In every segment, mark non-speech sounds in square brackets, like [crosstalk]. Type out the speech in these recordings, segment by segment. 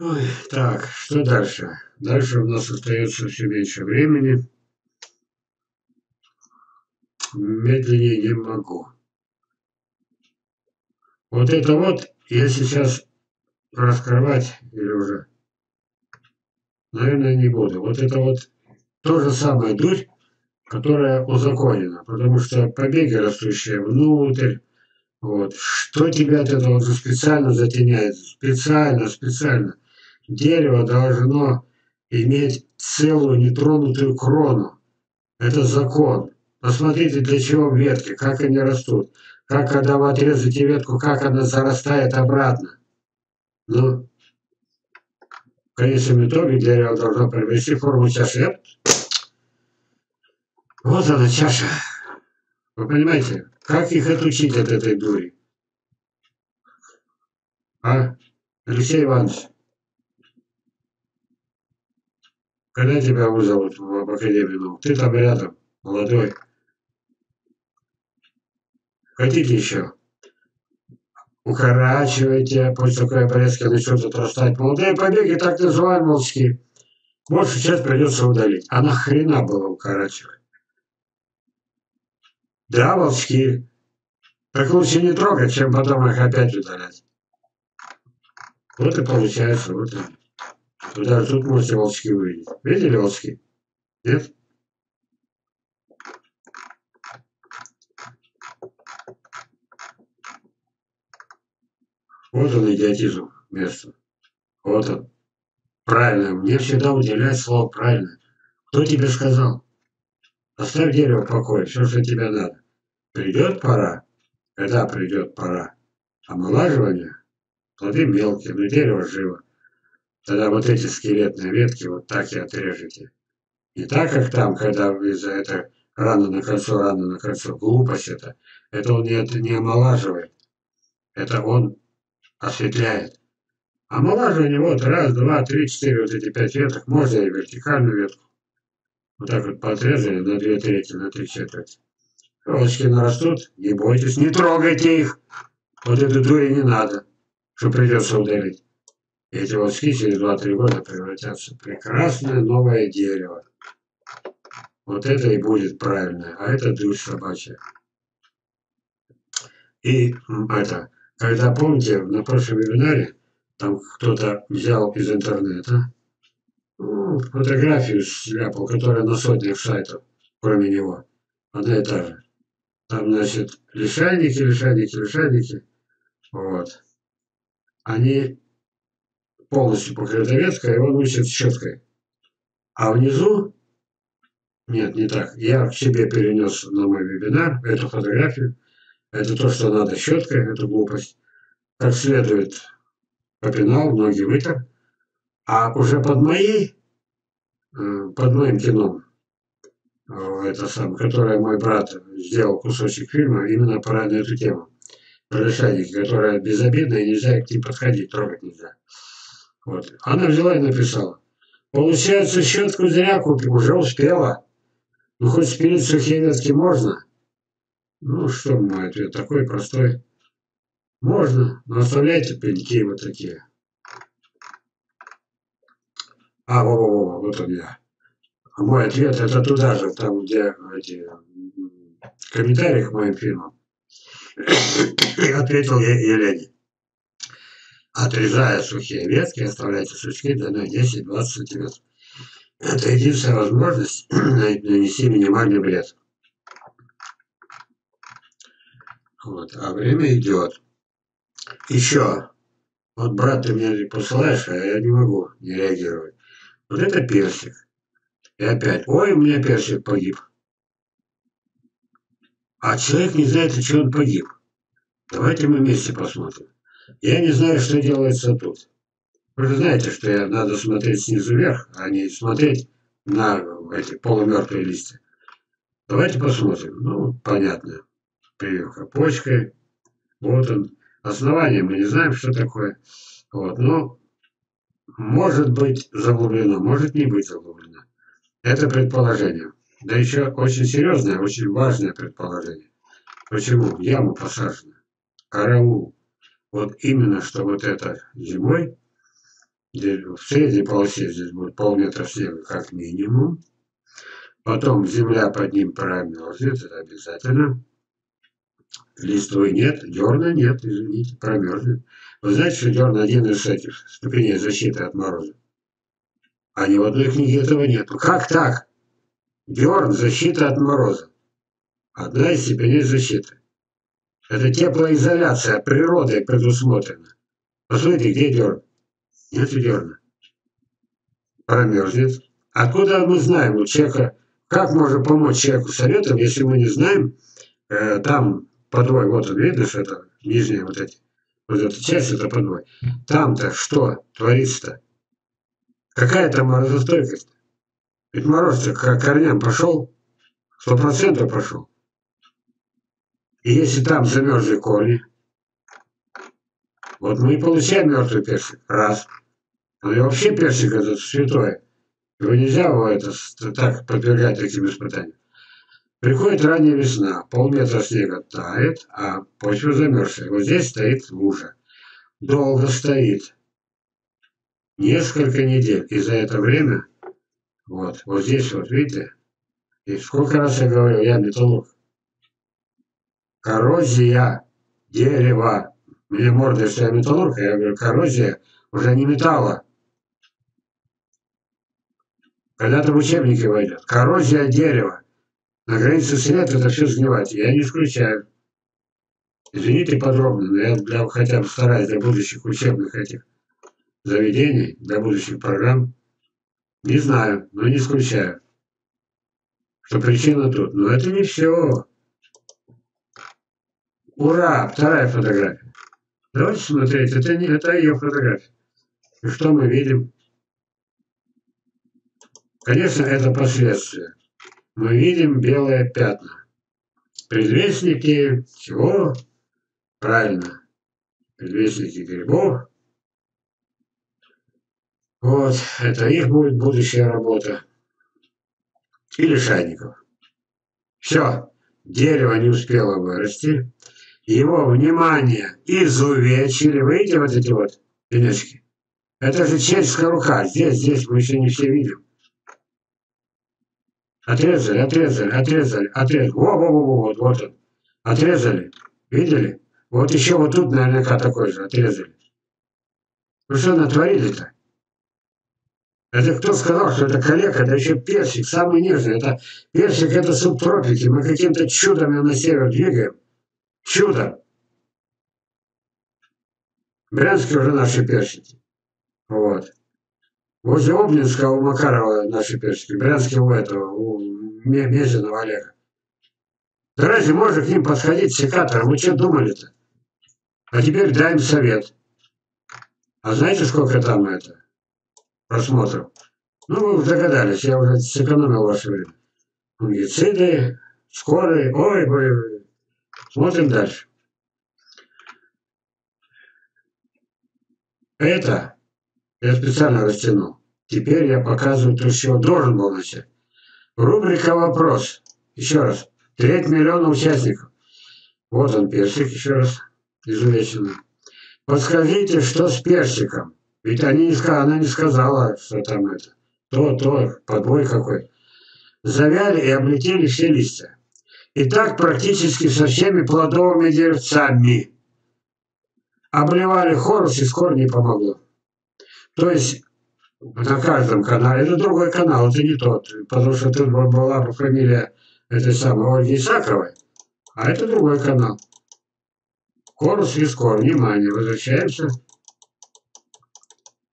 Ой, так, что дальше? Дальше у нас остается все меньше времени. Медленнее не могу. Вот это вот я сейчас раскрывать или уже, наверное, не буду. Вот это вот то же самое дурь, которая узаконена, потому что побеги, растущие внутрь, вот, что тебя от этого специально затеняет, специально, специально. Дерево должно иметь целую нетронутую крону. Это закон. Посмотрите, для чего ветки, как они растут. Как когда вы отрезаете ветку, как она зарастает обратно. Ну, в конечном итоге дерево должно приобрести форму чаши. Вот она чаша. Вы понимаете, как их отучить от этой дури? А, Алексей Иванович? Когда тебя вызовут в академию? Ты там рядом, молодой. Хотите еще? Укорачивайте, после такой обрезки начнут отрастать молодые побеги, так называемые волчки. Большую часть придется удалить. А нахрена было укорачивать? Да, волчки. Так лучше не трогать, чем потом их опять удалять. Вот и получается, вот и. Даже тут можете волчки увидеть. Видели волчки? Нет? Вот он идиотизм место. Вот он. Правильно. Мне всегда уделяет слово правильно. Кто тебе сказал? Оставь дерево в покое. Все, что тебе надо. Придет пора. Когда придет пора? Омолаживание? Плоды мелкие, но дерево живо. Тогда вот эти скелетные ветки вот так и отрежете. Не так, как там, когда вы за это рано на кольцо, рано на кольцо. Глупость это. Это он не, не омолаживает. Это он осветляет. Омолаживание вот раз, два, три, четыре, вот эти пять веток. Можно и вертикальную ветку. Вот так вот подрезали на две трети, на три четверти. Волочки нарастут, не бойтесь, не трогайте их. Вот эту дури не надо, что придется удалить. Эти волчки через 2-3 года превратятся в прекрасное новое дерево. Вот это и будет правильное, а это душь собачья. И это, когда, помните, на прошлом вебинаре, там кто-то взял из интернета ну, фотографию сляпал, которая на сотнях сайтов, кроме него, одна и та же. Там, значит, лишайники, лишайники, лишайники, вот. Они полностью покрыта веткой, и он учит щеткой. А внизу, нет, не так, я к себе перенес на мой вебинар эту фотографию, это то, что надо щеткой, это глупость. Как следует попинал, ноги вытер. А уже под моей, э, под моим кино, это сам, которое мой брат сделал кусочек фильма именно про эту тему. Про которая безобидная, нельзя к ней подходить, трогать нельзя. Вот. Она взяла и написала. Получается, щетку зря купим, уже успела. Ну, хоть спилить сухие ветки можно. Ну, что мой ответ такой простой. Можно, но оставляйте пеньки вот такие. А, во, во, во, вот он я. А мой ответ это туда же, там, где эти комментарии к моим фильмам. [coughs] Ответил я Елене. Отрезая сухие ветки, оставляйте сучки длиной 10-20 сантиметров. Это единственная возможность [clears throat] нанести минимальный вред. Вот, а время идет. Еще. Вот, брат, ты мне посылаешь, а я не могу не реагировать. Вот это персик. И опять, ой, у меня персик погиб. А человек не знает, от чего он погиб. Давайте мы вместе посмотрим. Я не знаю, что делается тут. Вы же знаете, что надо смотреть снизу вверх, а не смотреть на эти полумертвые листья. Давайте посмотрим. Ну, понятно. Прививка почкой. Вот он. Основание мы не знаем, что такое. Вот. Но может быть заглублено, может не быть заглублено. Это предположение. Да еще очень серьезное, очень важное предположение. Почему? В яму посажено. Караул. Вот именно, что вот это зимой в средней полосе здесь будет полметра снега как минимум. Потом земля под ним промерзнет, это обязательно. Листвы нет, дерна нет, извините, промерзнет. Вы знаете, что дерна один из этих ступеней защиты от мороза? А ни в одной книге этого нет. Как так? Дерн – защита от мороза. Одна из степеней защиты. Это теплоизоляция природой предусмотрена. Посмотрите, где дерн? Нет дерна. Промерзнет. Откуда мы знаем у человека, как можно помочь человеку советом, если мы не знаем, э, там подвой, вот он, что это нижние вот эти, вот эта часть, это подвой. Там-то что творится-то? Какая там морозостойкость? Ведь мороз-то к корням пошел, сто процентов прошел. И если там замерзли корни, вот мы и получаем мертвый персик. Раз. Ну и вообще персик этот святой. Его нельзя его это, так подвергать таким испытаниям. Приходит ранняя весна, полметра снега тает, а почва замерзшая. Вот здесь стоит лужа. Долго стоит. Несколько недель. И за это время, вот, вот здесь вот, видите, и сколько раз я говорил, я металлург. Коррозия дерева. Морда, что я металлург, я говорю, коррозия уже не металла. Когда-то в учебнике войдет. Коррозия дерева. На границе света это все сгнивать. Я не исключаю. Извините подробно, но я для, хотя бы стараюсь для будущих учебных этих заведений, для будущих программ. Не знаю, но не исключаю, что причина тут. Но это не все. Ура! Вторая фотография. Давайте смотреть. Это, не, это ее фотография. И что мы видим? Конечно, это последствия. Мы видим белые пятна. Предвестники чего? Правильно. Предвестники грибов. Вот, это их будет будущая работа. И лишайников. Все, дерево не успело вырасти. Его внимание изувечили. Видите вот эти вот пенечки? Это же человеческая рука. Здесь, здесь мы еще не все видим. Отрезали, отрезали, отрезали, отрезали. Во, во, во, во, вот, вот он. Отрезали. Видели? Вот еще вот тут наверняка такой же отрезали. Вы что натворили-то? Это кто сказал, что это коллега, это еще персик, самый нежный. Это персик, это субтропики. Мы каким-то чудом его на север двигаем. Чудо. Брянске уже наши персики. Вот. Возле Обнинска у Макарова наши персики. Брянске у этого, у Мезенова Олега. Да разве можно к ним подходить секатором? Вы что думали-то? А теперь даем совет. А знаете, сколько там это просмотров? Ну, вы догадались, я уже сэкономил ваше время. Фунгициды, скорые, ой, Смотрим дальше. Это я специально растянул. Теперь я показываю то, с чего должен был начать. Рубрика «Вопрос». Еще раз. Треть миллиона участников. Вот он, персик, еще раз, изувеченный. Подскажите, что с персиком? Ведь они не, она не сказала, что там это. То, то, подбой какой. Завяли и облетели все листья. И так практически со всеми плодовыми деревцами. Обливали хорус и скоро не помогло. То есть на каждом канале, это другой канал, это не тот, потому что тут была бы фамилия этой самой Ольги Исаковой, а это другой канал. Хорус Вискор, внимание, возвращаемся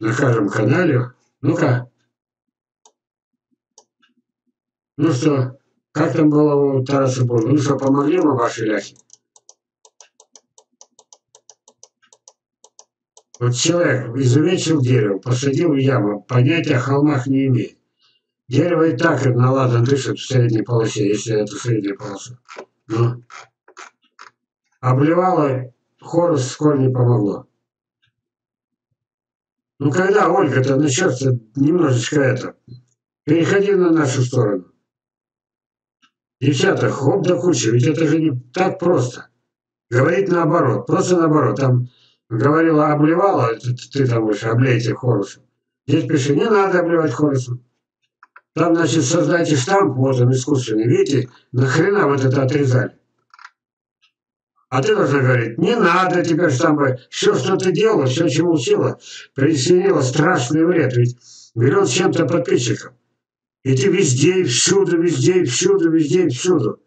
на каждом канале. Ну-ка. Ну что, как там было у Тараса Бога? Ну что, помогли мы вашей ляхе? Вот человек изувечил дерево, посадил яму, понятия о холмах не имеет. Дерево и так наладан дышит в средней полосе, если это средняя полоса. Но обливало, хорус скоро не помогло. Ну когда Ольга-то начнется немножечко это, переходи на нашу сторону. Девчата, хоп да куча, ведь это же не так просто. Говорить наоборот, просто наоборот. Там говорила, обливала, ты, ты там уж облейте Хорусу. Здесь пиши, не надо обливать Хорусу. Там, значит, создайте штамп, вот он искусственный. Видите, нахрена вот это отрезали? А ты должна говорить, не надо теперь штампы. Все, что ты делала, все, чему учила, причинило страшный вред. Ведь миллион с чем-то подписчиков. И ты везде, и всюду, везде, и всюду, везде, и всюду.